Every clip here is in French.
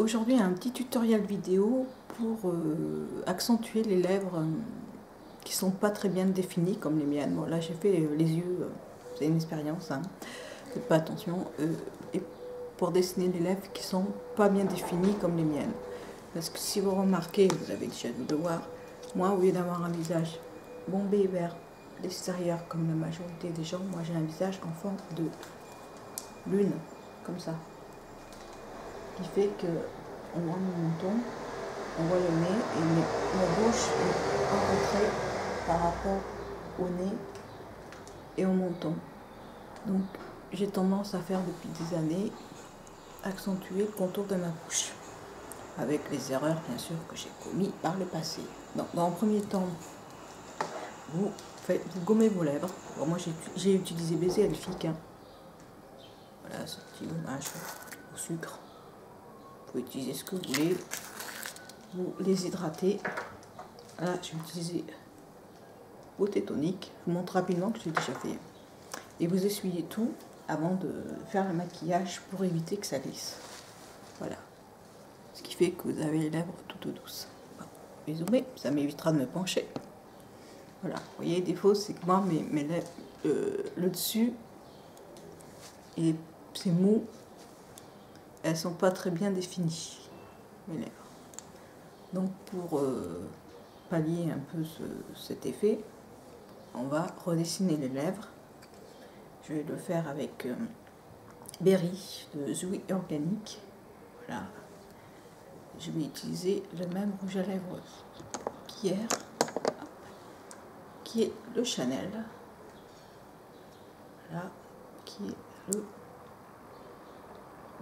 aujourd'hui un petit tutoriel vidéo pour euh, accentuer les lèvres euh, qui sont pas très bien définies comme les miennes. Bon, là j'ai fait euh, les yeux, c'est une expérience, hein. faites pas attention. et pour dessiner les lèvres qui sont pas bien définies comme les miennes. Parce que si vous remarquez, vous avez déjà dû le voir, moi au lieu d'avoir un visage bombé vers l'extérieur comme la majorité des gens, moi j'ai un visage en forme de lune, comme ça qui fait que on voit mon menton, on voit le nez et ma bouche est rencontrée par rapport au nez et au menton. Donc j'ai tendance à faire depuis des années accentuer le contour de ma bouche avec les erreurs bien sûr que j'ai commis par le passé. Donc, dans le premier temps, vous, faites, vous gommez vos lèvres. moi j'ai utilisé baiser elfique. Hein. Voilà ce petit gommage au sucre pouvez utiliser ce que vous voulez. Vous les hydratez. Là, je vais utiliser beauté tonique. Je vous montre rapidement que j'ai déjà fait. Et vous essuyez tout avant de faire le maquillage pour éviter que ça glisse. Voilà. Ce qui fait que vous avez les lèvres toutes douces. Bon, ça m'évitera de me pencher. Voilà, vous voyez, défaut, c'est que moi, mes, mes lèvres, euh, le dessus, c'est mou elles sont pas très bien définies, mes lèvres. Donc pour euh, pallier un peu cet effet, on va redessiner les lèvres. Je vais le faire avec euh, Berry de Zoui Organique. Voilà. Je vais utiliser le même rouge à lèvres qu'hier, qui est le Chanel. Voilà, qui est le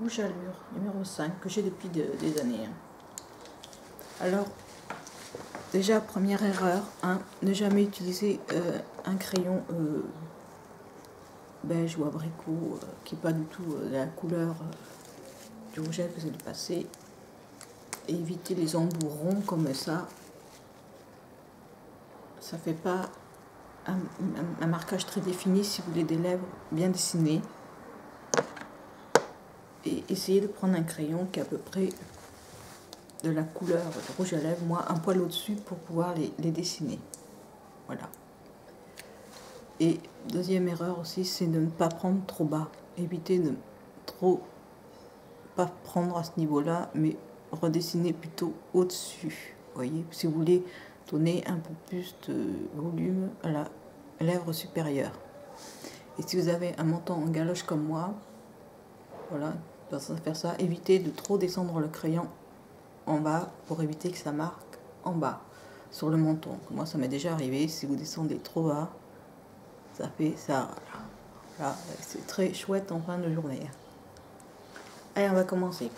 Rouge Allure numéro 5 que j'ai depuis des années. Hein. Alors, déjà, première erreur, hein, ne jamais utiliser euh, un crayon euh, beige ou abricot euh, qui n'est pas du tout la couleur du rouge à que vous allez passer. Éviter les embouts ronds comme ça. Ça fait pas un marquage très défini si vous voulez des lèvres bien dessinées et essayez de prendre un crayon qui est à peu près de la couleur rouge à lèvres, moi un poil au-dessus pour pouvoir les, dessiner. Voilà. Et deuxième erreur aussi, c'est de ne pas prendre trop bas. Évitez de trop pas prendre à ce niveau-là, mais redessiner plutôt au-dessus. voyez, si vous voulez donner un peu plus de volume à la lèvre supérieure. Et si vous avez un menton en galoche comme moi, voilà, faire ça. Évitez de trop descendre le crayon en bas pour éviter que ça marque en bas sur le menton. Moi, ça m'est déjà arrivé. Si vous descendez trop bas, ça fait ça. C'est très chouette en fin de journée. Allez, on va commencer.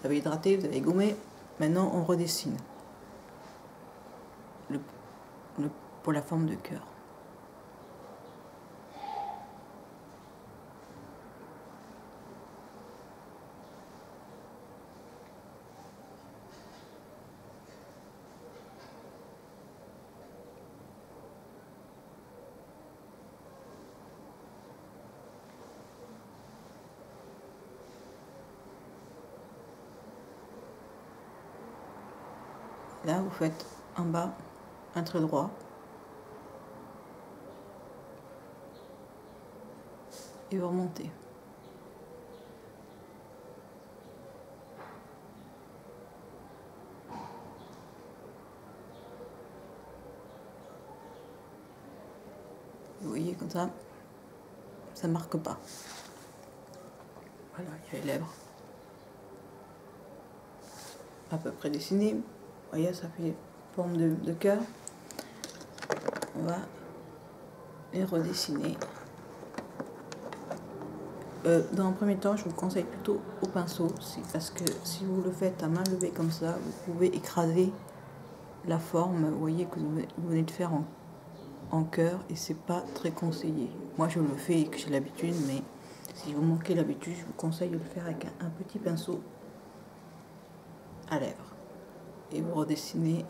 Vous avez hydraté, vous avez gommé. Maintenant, on redessine pour la forme de cœur. Là, vous faites en bas un trait droit. Et vous remontez. Vous voyez comme ça, ça ne marque pas. Voilà, il y a les lèvres à peu près dessinées voyez, ça fait forme de, cœur. On va les redessiner. Euh, dans un premier temps, je vous conseille plutôt au pinceau, parce que si vous le faites à main levée comme ça, vous pouvez écraser la forme, voyez, que vous venez de faire en, en cœur, et c'est pas très conseillé. Moi, je le fais et que j'ai l'habitude, mais si vous manquez l'habitude, je vous conseille de le faire avec un petit pinceau à lèvres et vous redessinez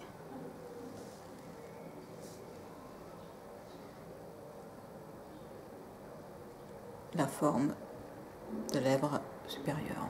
la forme de lèvres supérieure.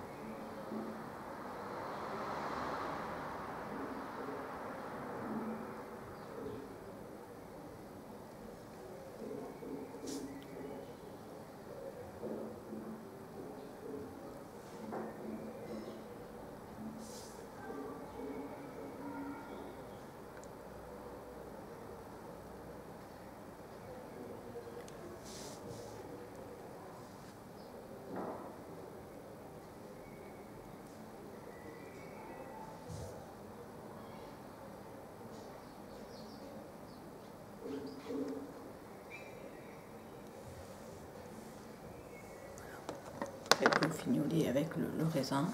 Le fignoler avec le, raisin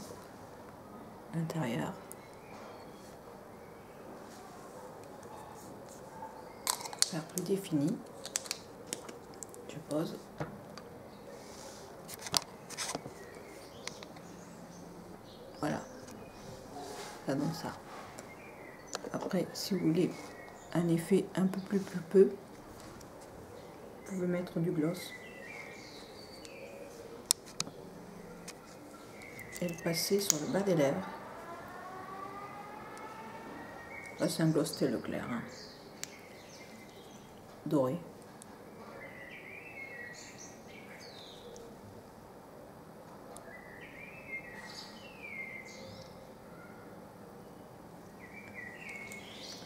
à l'intérieur. Faire plus défini. Je pose. Voilà. Ça donne ça. Après, si vous voulez un effet un peu plus peu, vous pouvez mettre du gloss. Et le passer sur le bas des lèvres. Là, c'est un gloss Leclerc, hein. doré.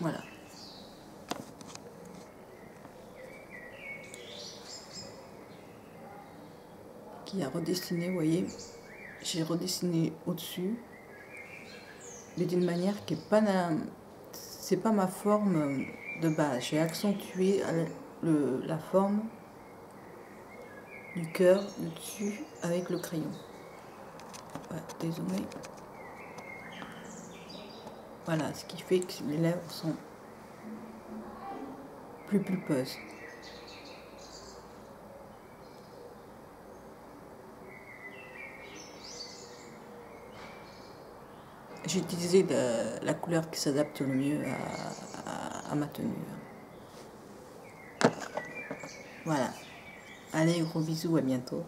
Voilà. Qui a redessiné, voyez, j'ai redessiné au-dessus, mais d'une manière qui n'est pas c'est pas ma forme de base. J'ai accentué la forme du cœur dessus avec le crayon. désolé. Voilà, ce qui fait que les lèvres sont plus pulpeuses. J'ai utilisé la, couleur qui s'adapte le mieux à, ma tenue. Voilà. Allez, gros bisous, à bientôt.